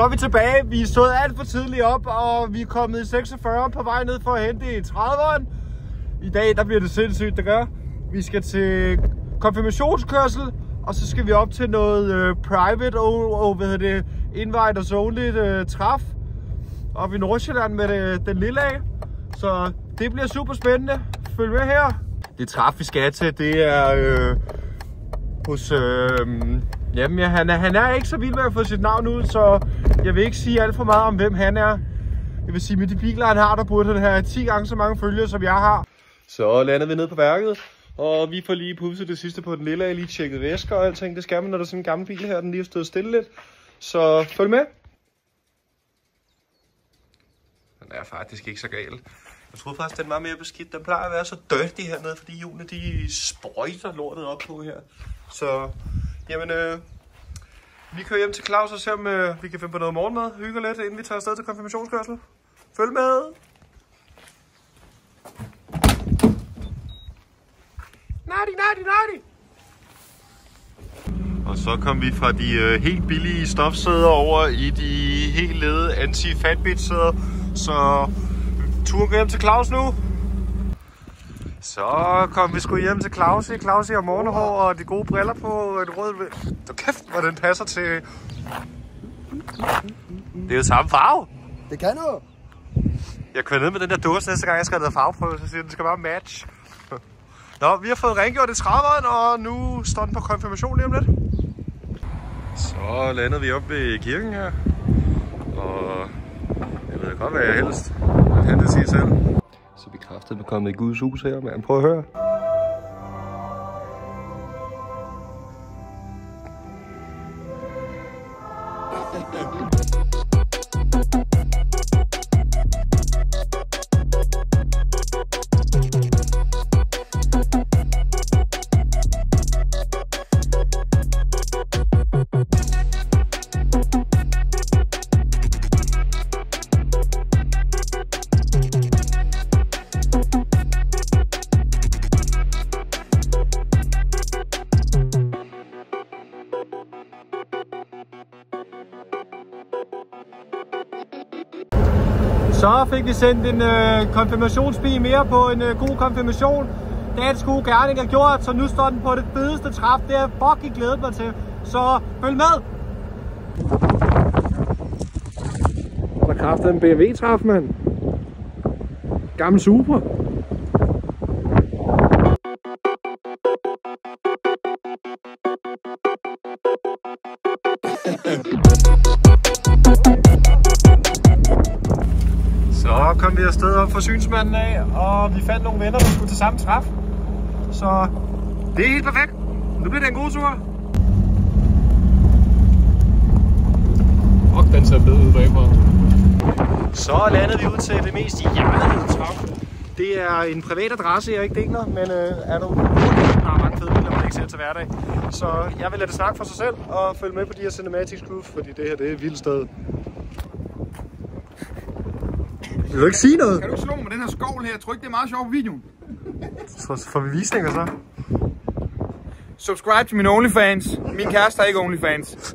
Så er vi tilbage. Vi stod alt for tidligt op, og vi er kommet i 46 på vej ned for at hente i 30'eren. I dag, der bliver det sindssygt, det gør. Vi skal til konfirmationskørsel, og så skal vi op til noget øh, private og, og hvad hedder det, inviters only øh, træf op i Nordsjælland med det, den lille af. Så det bliver super spændende. Følg med her. Det træf, vi skal til, det er øh, hos... Øh, jamen, ja, han, er, han er ikke så vild med at få sit navn ud, så jeg vil ikke sige alt for meget om, hvem han er. Jeg vil sige, med de biler, han har, der burde han have 10 gange så mange følgere, som jeg har. Så lander vi ned på værket, og vi får lige pudset det sidste på den lille af, lige tjekket væsker og alting. Det skal man, når der er sådan en gammel bil her, den lige har stået stille lidt. Så følg med. Den er faktisk ikke så gal. Jeg troede faktisk, den var mere beskidt. Den plejer at være så dirty hernede, fordi hjulene de sprøjter lortet op på her. Så, jamen, øh, vi kører hjem til Claus og ser, om øh, vi kan finde på noget morgenmad. Hygger lidt, inden vi tager afsted til konfirmationskørsel. Følg med! Naughty, naughty, naughty! Og så kom vi fra de øh, helt billige stofsæder over i de helt lede anti-fatbit sæder. Så turen går hjem til Claus nu. Så kom vi sgu hjem til Claus i Claus i og morgenhår og de gode briller på et rød... Du kæft, hvor den passer til... Det er jo samme farve. Det kan du. Jeg kører ned med den der dåse næste gang, jeg skal have lavet farveprøve, så siger den, det skal bare match. Nå, vi har fået rengjort i 30'eren, og nu står den på konfirmation lige om lidt. Så landede vi op ved kirken her. Og jeg ved godt, hvad jeg helst vil det sige selv. Så med kommet i Guds hus her, mand. Prøv at høre. Så fik vi sendt en øh, konfirmationsbi mere på en øh, god konfirmation. Dagens gode gerning er gjort, så nu står den på det fedeste træf. Det er jeg fucking glædet mig til. Så følg med! Der kræftede en BMW-træf, mand. Gammel Super. Vi afsted op for synsmanden af, og vi fandt nogle venner, der skulle til samme træf. Så det er helt perfekt. Nu bliver det en god tur. Fuck, den ser fed ud bagfra. Så landede vi ud til det mest hjernede træf. Det er en privat adresse, jeg ikke deler, men øh, er du der er mange fede biler, man ikke ser til hverdag. Så jeg vil lade det snakke for sig selv og følge med på de her cinematics crew, fordi det her det er et vildt sted. Vil du ikke sige noget? Kan du ikke slå mig med den her skovl her? Jeg tror ikke, det er meget sjovt på videoen. Så får vi visninger så. Subscribe til min OnlyFans. Min kæreste har ikke OnlyFans.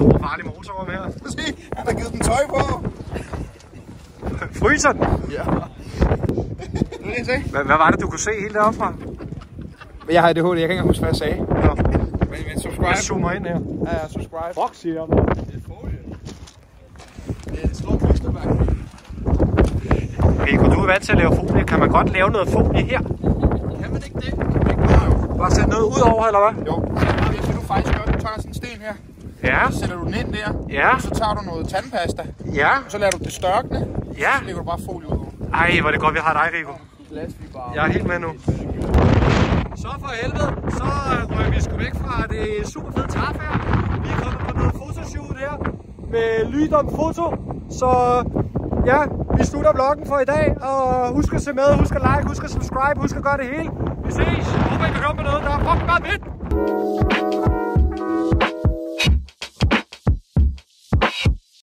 stor farlig motor om her. Se, han har givet den tøj på. Fryser den? Ja. Kan. Hvad, hvad var det, du kunne se helt deroppe fra? Jeg har ADHD, jeg kan ikke engang huske, hvad jeg sagde. Nå, Men, men subscribe. jeg zoomer ind her. Ja, ja, subscribe. Fuck, siger jeg. Det er folie. Det er et stort klisterværk. Rico, du er vant til at lave folie. Kan man godt lave noget folie her? Kan man ikke det? Det går jo. Bare sætte noget ud over, eller hvad? Jo, det kan du faktisk gøre. Du tager sådan en sten her. Ja, Så sætter du den ind der. Ja. Og så tager du noget tandpasta. ja, Og så lader du det størkne. ja. Så lægger du bare folie ud over. Ej, hvor er det godt, vi har dig, Rico. Jeg er helt med nu. Så for helvede, så røg vi sgu væk fra det super fede tarfærd. Vi er kommet på noget fotoshoot her med Lydom Foto. Så ja, vi slutter vloggen for i dag. Og husk at se med, husk at like, husk at subscribe, husk at gøre det hele. Vi ses. Håber I kan høre med noget, der er fucking meget fedt.